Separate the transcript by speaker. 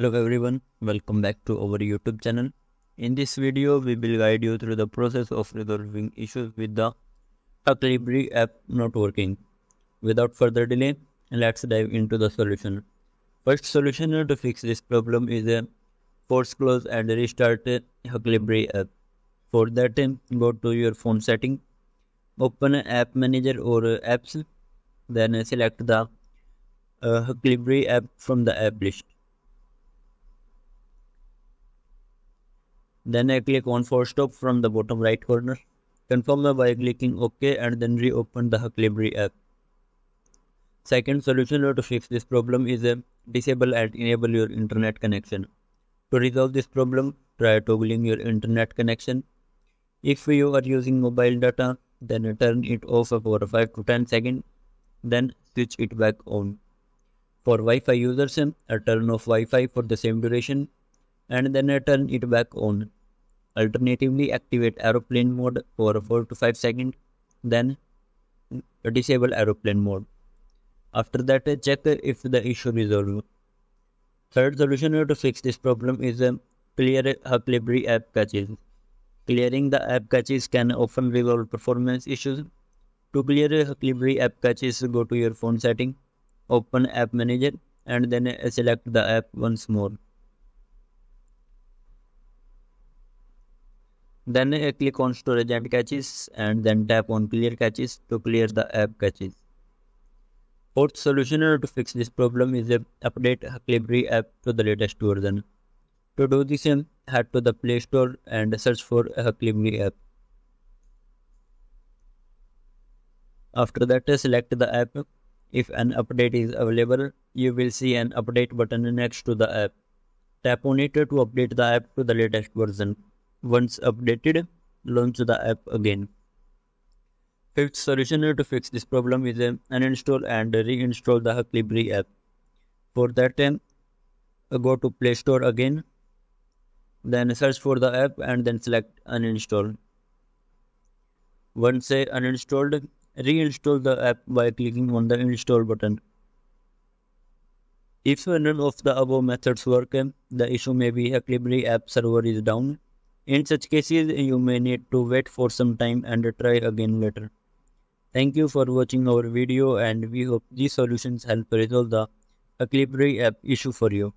Speaker 1: Hello everyone, welcome back to our YouTube channel. In this video, we will guide you through the process of resolving issues with the Huckleberry app not working. Without further delay, let's dive into the solution. First solution to fix this problem is a force close and restart Huckleberry app. For that, go to your phone setting, open app manager or apps, then select the uh, app from the app list. Then I click on force stop from the bottom right corner. Confirm by clicking OK and then reopen the Huckleberry app. Second solution to fix this problem is disable and enable your internet connection. To resolve this problem, try toggling your internet connection. If you are using mobile data, then turn it off for 5 to 10 seconds, then switch it back on. For Wi-Fi users, turn off Wi-Fi for the same duration and then turn it back on. Alternatively, activate aeroplane mode for 4 to 5 seconds, then disable aeroplane mode. After that, check if the issue resolved. Third solution to fix this problem is uh, clear Huckleberry app caches. Clearing the app caches can often resolve performance issues. To clear Huckleberry app caches, go to your phone setting, open App Manager, and then select the app once more. Then uh, click on storage and caches and then tap on clear caches to clear the app caches. Fourth solution to fix this problem is to update Huckleberry app to the latest version. To do this, head to the Play Store and search for uh, Huckleberry app. After that, uh, select the app. If an update is available, you will see an update button next to the app. Tap on it to update the app to the latest version. Once updated, launch the app again. Fifth solution to fix this problem is uh, uninstall and reinstall the Huckleberry app. For that, uh, go to Play Store again, then search for the app and then select uninstall. Once uh, uninstalled, reinstall the app by clicking on the install button. If none of the above methods work, the issue may be Huckleberry app server is down in such cases, you may need to wait for some time and try again later. Thank you for watching our video and we hope these solutions help resolve the Huckleberry app issue for you.